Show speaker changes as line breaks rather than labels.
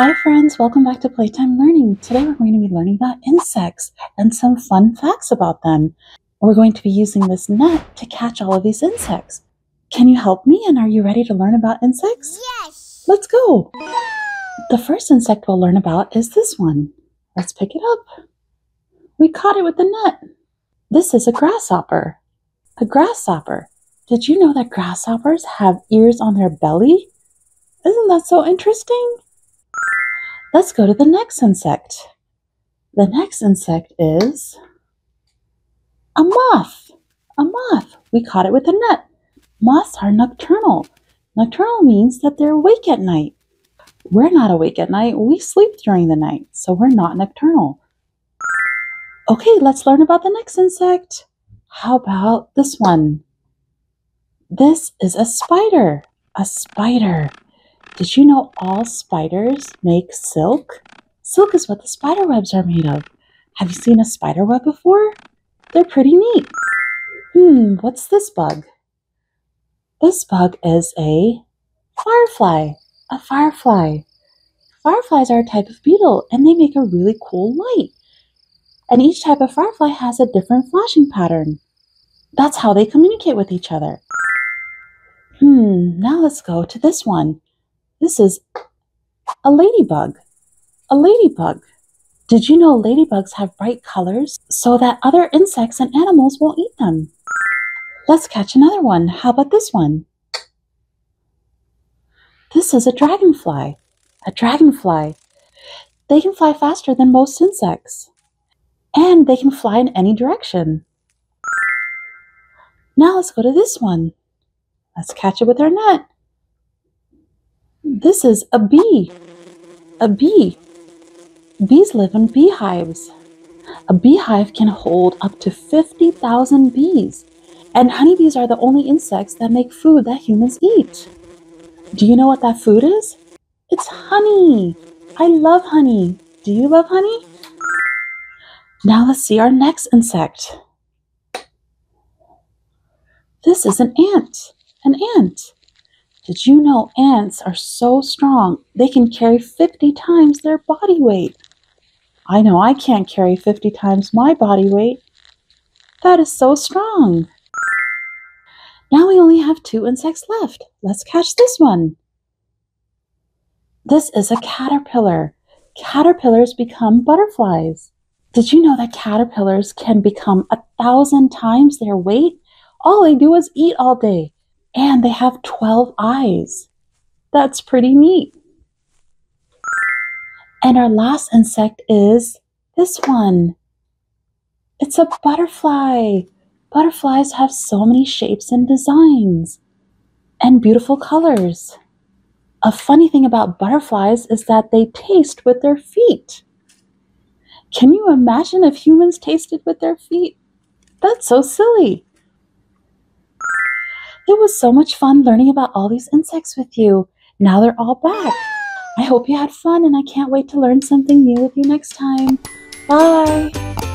Hi friends, welcome back to Playtime Learning. Today we're going to be learning about insects and some fun facts about them. We're going to be using this net to catch all of these insects. Can you help me and are you ready to learn about insects?
Yes.
Let's go! The first insect we'll learn about is this one. Let's pick it up. We caught it with the net. This is a grasshopper. A grasshopper. Did you know that grasshoppers have ears on their belly? Isn't that so interesting? Let's go to the next insect. The next insect is a moth. A moth. We caught it with a net. Moths are nocturnal. Nocturnal means that they're awake at night. We're not awake at night. We sleep during the night, so we're not nocturnal. Okay, let's learn about the next insect. How about this one? This is a spider. A spider. Did you know all spiders make silk? Silk is what the spider webs are made of. Have you seen a spider web before? They're pretty neat. Hmm, what's this bug? This bug is a firefly. A firefly. Fireflies are a type of beetle and they make a really cool light. And each type of firefly has a different flashing pattern. That's how they communicate with each other. Hmm, now let's go to this one. This is a ladybug. A ladybug. Did you know ladybugs have bright colors so that other insects and animals won't eat them? Let's catch another one. How about this one? This is a dragonfly. A dragonfly. They can fly faster than most insects. And they can fly in any direction. Now let's go to this one. Let's catch it with our net. This is a bee. A bee. Bees live in beehives. A beehive can hold up to 50,000 bees. And honeybees are the only insects that make food that humans eat. Do you know what that food is? It's honey. I love honey. Do you love honey? Now let's see our next insect. This is an ant. An ant. Did you know ants are so strong they can carry 50 times their body weight? I know I can't carry 50 times my body weight. That is so strong. Now we only have two insects left. Let's catch this one. This is a caterpillar. Caterpillars become butterflies. Did you know that caterpillars can become a thousand times their weight? All they do is eat all day and they have 12 eyes. That's pretty neat. And our last insect is this one. It's a butterfly. Butterflies have so many shapes and designs and beautiful colors. A funny thing about butterflies is that they taste with their feet. Can you imagine if humans tasted with their feet? That's so silly. It was so much fun learning about all these insects with you. Now they're all back. I hope you had fun and I can't wait to learn something new with you next time. Bye!